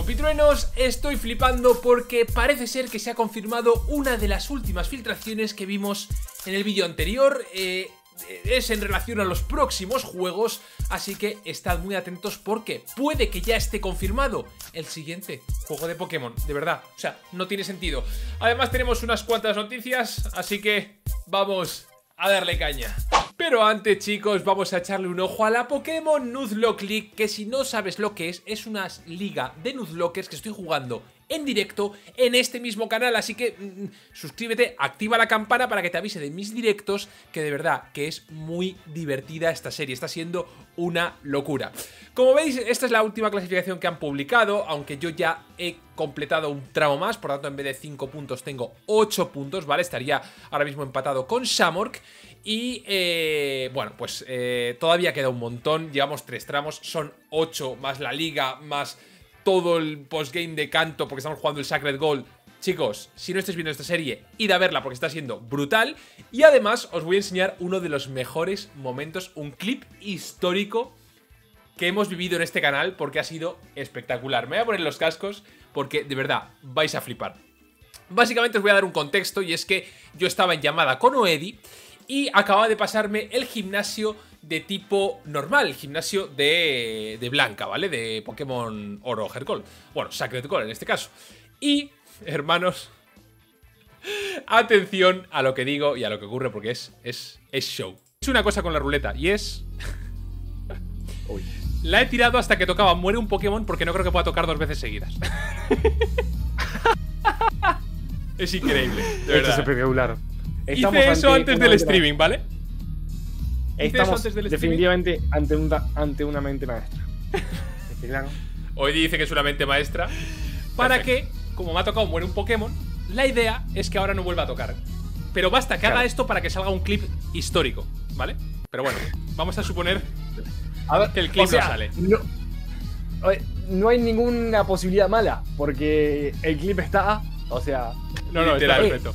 compitruenos, estoy flipando porque parece ser que se ha confirmado una de las últimas filtraciones que vimos en el vídeo anterior. Eh, es en relación a los próximos juegos, así que estad muy atentos porque puede que ya esté confirmado el siguiente juego de Pokémon, de verdad, o sea, no tiene sentido. Además tenemos unas cuantas noticias, así que vamos a darle caña. Pero antes, chicos, vamos a echarle un ojo a la Pokémon Nuzlocke League, que si no sabes lo que es, es una liga de Nuzlockers que estoy jugando en directo en este mismo canal, así que mm, suscríbete, activa la campana para que te avise de mis directos, que de verdad que es muy divertida esta serie, está siendo una locura. Como veis, esta es la última clasificación que han publicado, aunque yo ya he completado un tramo más, por tanto en vez de 5 puntos tengo 8 puntos, ¿vale? Estaría ahora mismo empatado con Shamork y eh, bueno, pues eh, todavía queda un montón, llevamos 3 tramos, son 8 más la liga, más todo el postgame de canto porque estamos jugando el Sacred Gold. Chicos, si no estáis viendo esta serie, id a verla porque está siendo brutal. Y además os voy a enseñar uno de los mejores momentos, un clip histórico que hemos vivido en este canal porque ha sido espectacular. Me voy a poner los cascos porque de verdad vais a flipar. Básicamente os voy a dar un contexto y es que yo estaba en llamada con Oedi y acababa de pasarme el gimnasio de tipo normal, el gimnasio de, de Blanca, ¿vale? De Pokémon Oro Hercol. Bueno, Sacred Gold en este caso. Y, hermanos, atención a lo que digo y a lo que ocurre porque es, es, es show. Es una cosa con la ruleta y es... La he tirado hasta que tocaba muere un Pokémon porque no creo que pueda tocar dos veces seguidas. es increíble. De Esto es espectacular. Hice eso antes del streaming, ¿vale? Estamos definitivamente ante, ante una mente maestra. Hoy dice que es una mente maestra. Para que, como me ha tocado muere un Pokémon, la idea es que ahora no vuelva a tocar. Pero basta que haga esto para que salga un clip histórico, ¿vale? Pero bueno, vamos a suponer que el clip no sale. No, hay ninguna posibilidad mala, porque el clip está. O sea. No, no, está perfecto.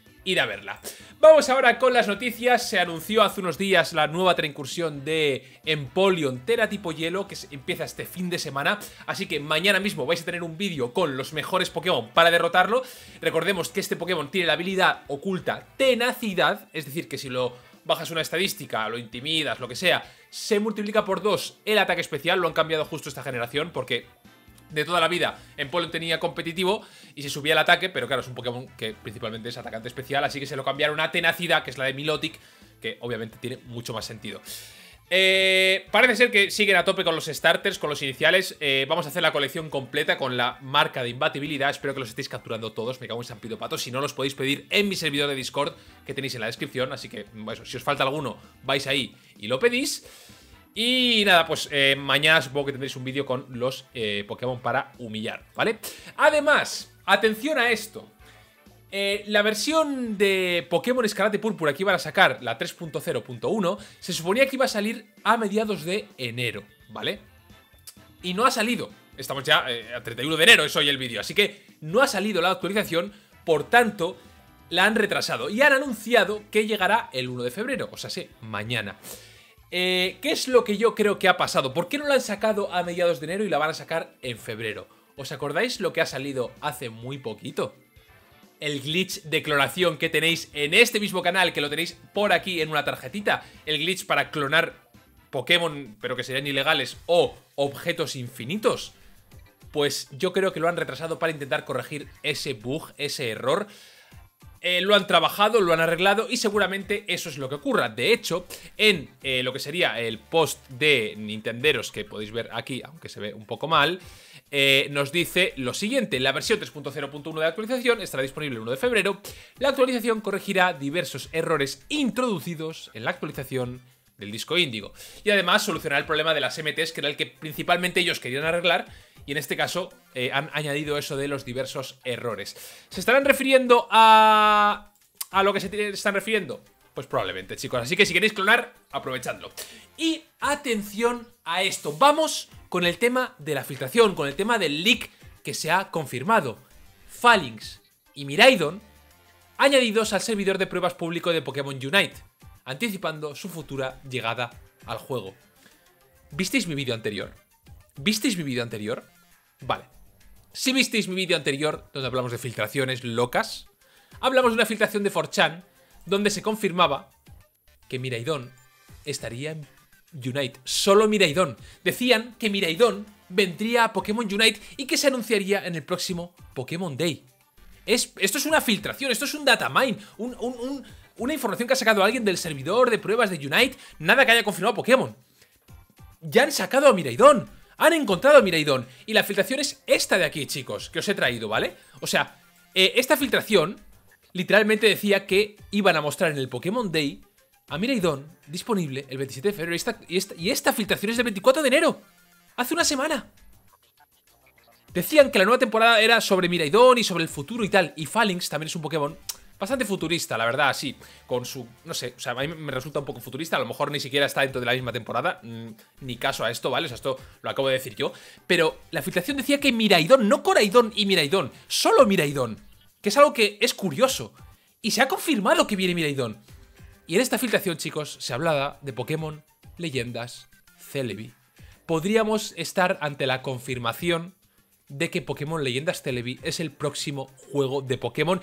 ir a verla. Vamos ahora con las noticias. Se anunció hace unos días la nueva incursión de Empoleon Tera tipo hielo que empieza este fin de semana. Así que mañana mismo vais a tener un vídeo con los mejores Pokémon para derrotarlo. Recordemos que este Pokémon tiene la habilidad oculta Tenacidad, es decir, que si lo bajas una estadística, lo intimidas, lo que sea, se multiplica por dos el ataque especial. Lo han cambiado justo esta generación porque de toda la vida en Polo tenía competitivo y se subía el ataque, pero claro, es un Pokémon que principalmente es atacante especial, así que se lo cambiaron a Tenacidad, que es la de Milotic, que obviamente tiene mucho más sentido. Eh, parece ser que siguen a tope con los starters, con los iniciales. Eh, vamos a hacer la colección completa con la marca de imbatibilidad. Espero que los estéis capturando todos. Me cago en San Pido Pato. Si no, los podéis pedir en mi servidor de Discord que tenéis en la descripción. Así que, bueno, si os falta alguno, vais ahí y lo pedís. Y nada, pues eh, mañana supongo que tendréis un vídeo con los eh, Pokémon para humillar, ¿vale? Además, atención a esto. Eh, la versión de Pokémon Escarlate Púrpura que iban a sacar, la 3.0.1, se suponía que iba a salir a mediados de enero, ¿vale? Y no ha salido. Estamos ya a 31 de enero, es hoy el vídeo. Así que no ha salido la actualización, por tanto, la han retrasado. Y han anunciado que llegará el 1 de febrero, o sea, sí, mañana. Eh, ¿Qué es lo que yo creo que ha pasado? ¿Por qué no la han sacado a mediados de enero y la van a sacar en febrero? ¿Os acordáis lo que ha salido hace muy poquito? El glitch de clonación que tenéis en este mismo canal, que lo tenéis por aquí en una tarjetita. El glitch para clonar Pokémon, pero que serían ilegales, o objetos infinitos. Pues yo creo que lo han retrasado para intentar corregir ese bug, ese error. Eh, lo han trabajado, lo han arreglado y seguramente eso es lo que ocurra. De hecho, en eh, lo que sería el post de Nintenderos que podéis ver aquí, aunque se ve un poco mal, eh, nos dice lo siguiente, la versión 3.0.1 de actualización estará disponible el 1 de febrero. La actualización corregirá diversos errores introducidos en la actualización del disco índigo. Y además solucionar el problema de las MTs, que era el que principalmente ellos querían arreglar, y en este caso eh, han añadido eso de los diversos errores. ¿Se estarán refiriendo a, a lo que se están refiriendo? Pues probablemente, chicos. Así que si queréis clonar, aprovechadlo. Y atención a esto. Vamos con el tema de la filtración, con el tema del leak que se ha confirmado. Phalanx y Miraidon añadidos al servidor de pruebas público de Pokémon Unite, anticipando su futura llegada al juego. ¿Visteis mi vídeo anterior? ¿Visteis mi vídeo anterior? Vale. Si visteis mi vídeo anterior, donde hablamos de filtraciones locas, hablamos de una filtración de 4chan donde se confirmaba que Miraidon estaría en Unite. Solo Miraidon. Decían que Miraidon vendría a Pokémon Unite y que se anunciaría en el próximo Pokémon Day. Es, esto es una filtración, esto es un datamine, un, una información que ha sacado alguien del servidor de pruebas de Unite, nada que haya confirmado Pokémon. Ya han sacado a Miraidon, han encontrado a Miraidon, y la filtración es esta de aquí, chicos, que os he traído, ¿vale? O sea, eh, esta filtración literalmente decía que iban a mostrar en el Pokémon Day a Miraidon disponible el 27 de febrero. Y esta, y, esta, filtración es del 24 de enero. Hace una semana. Decían que la nueva temporada era sobre Miraidon y sobre el futuro y tal. Y Phalanx también es un Pokémon bastante futurista, la verdad, sí. Con su. No sé, o sea, a mí me resulta un poco futurista. A lo mejor ni siquiera está dentro de la misma temporada. Mm, ni caso a esto, ¿vale? O sea, esto lo acabo de decir yo. Pero la filtración decía que Miraidon, no Coraidon y Miraidon, solo Miraidon. Que es algo que es curioso. Y se ha confirmado que viene Miraidon. Y en esta filtración, chicos, se hablaba de Pokémon Leyendas Celebi. Podríamos estar ante la confirmación de que Pokémon Leyendas Celebi es el próximo juego de Pokémon.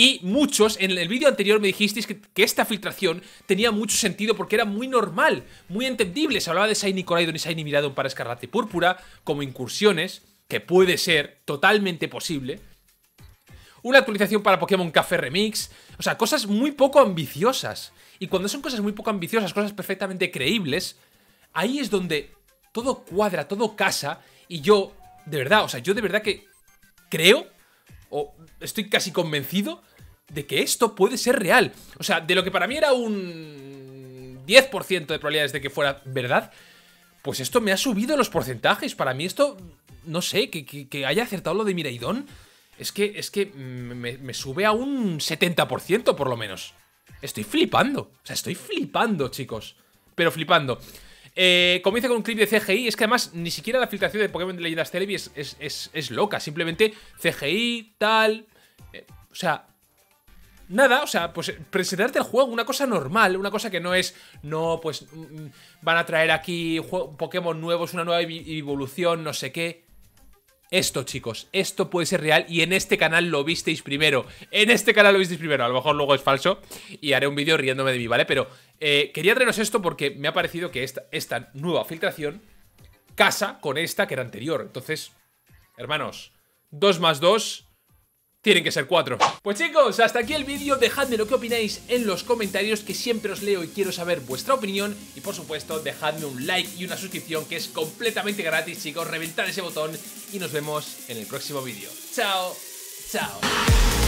Y muchos, en el vídeo anterior me dijisteis que, esta filtración tenía mucho sentido porque era muy normal, muy entendible. Se hablaba de Shiny Coraidon y Shiny Miradon para Escarlata y Púrpura como incursiones, que puede ser totalmente posible una actualización para Pokémon Café Remix, o sea, cosas muy poco ambiciosas. Y cuando son cosas muy poco ambiciosas, cosas perfectamente creíbles, ahí es donde todo cuadra, todo casa, y yo, de verdad, o sea, yo de verdad que creo, o estoy casi convencido, de que esto puede ser real. O sea, de lo que para mí era un 10% de probabilidades de que fuera verdad, pues esto me ha subido los porcentajes. Para mí esto, no sé, que, haya acertado lo de Miraidon es que, es que me, sube a un 70% por lo menos. Estoy flipando. O sea, estoy flipando, chicos. Pero flipando. Eh, comienza con un clip de CGI. Es que además ni siquiera la filtración de Pokémon de Leyendas Televi es, es, loca. Simplemente CGI, tal. Eh, o sea, nada, o sea, pues presentarte el juego, una cosa normal, una cosa que no es, no, pues mm, mm, van a traer aquí Pokémon nuevos, una nueva evolución, no sé qué. Esto, chicos, esto puede ser real y en este canal lo visteis primero. En este canal lo visteis primero. A lo mejor luego es falso y haré un vídeo riéndome de mí, ¿vale? Pero eh, quería traeros esto porque me ha parecido que esta, esta nueva filtración casa con esta que era anterior. Entonces, hermanos, 2 más 2 tienen que ser cuatro. Pues chicos, hasta aquí el vídeo, dejadme lo que opináis en los comentarios que siempre os leo y quiero saber vuestra opinión y por supuesto dejadme un like y una suscripción que es completamente gratis chicos, reventad ese botón y nos vemos en el próximo vídeo. Chao, chao.